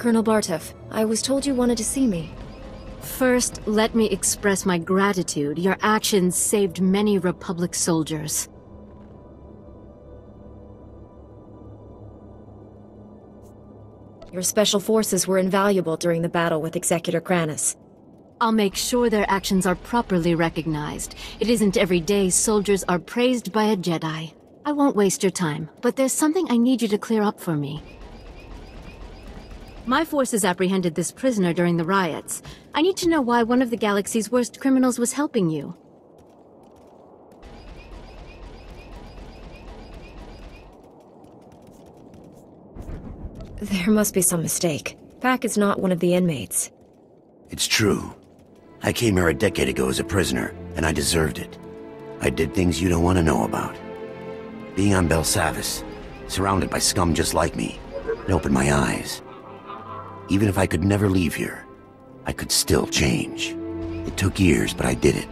Colonel Bartaph, I was told you wanted to see me. First, let me express my gratitude. Your actions saved many Republic soldiers. Your special forces were invaluable during the battle with Executor Kranis. I'll make sure their actions are properly recognized. It isn't every day soldiers are praised by a Jedi. I won't waste your time, but there's something I need you to clear up for me. My forces apprehended this prisoner during the riots. I need to know why one of the galaxy's worst criminals was helping you. There must be some mistake. Pack is not one of the inmates. It's true. I came here a decade ago as a prisoner, and I deserved it. I did things you don't want to know about. Being on Belsavis, surrounded by scum just like me, it opened my eyes. Even if I could never leave here, I could still change. It took years, but I did it.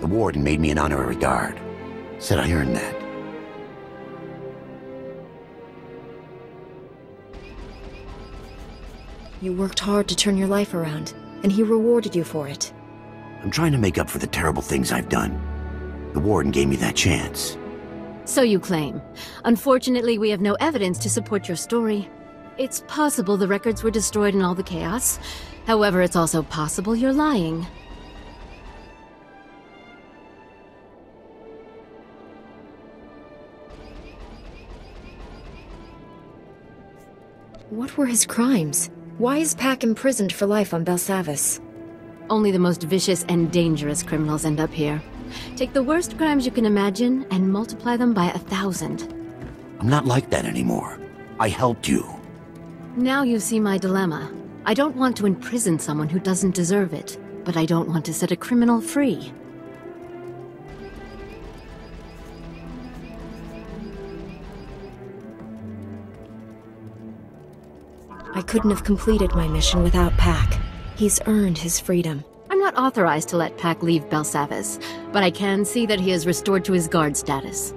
The warden made me an honorary guard. Said I earned that. You worked hard to turn your life around, and he rewarded you for it. I'm trying to make up for the terrible things I've done. The warden gave me that chance. So you claim. Unfortunately, we have no evidence to support your story. It's possible the records were destroyed in all the chaos. However, it's also possible you're lying. What were his crimes? Why is Pack imprisoned for life on Belsavis? Only the most vicious and dangerous criminals end up here. Take the worst crimes you can imagine and multiply them by a thousand. I'm not like that anymore. I helped you. Now you see my dilemma. I don't want to imprison someone who doesn't deserve it, but I don't want to set a criminal free. I couldn't have completed my mission without Pack. He's earned his freedom. I'm not authorized to let Pack leave Belsavis, but I can see that he is restored to his guard status.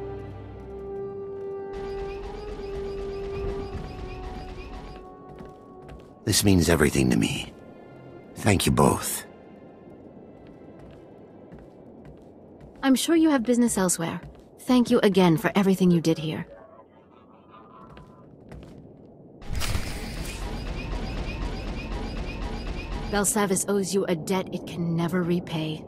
This means everything to me. Thank you both. I'm sure you have business elsewhere. Thank you again for everything you did here. Belsavis owes you a debt it can never repay.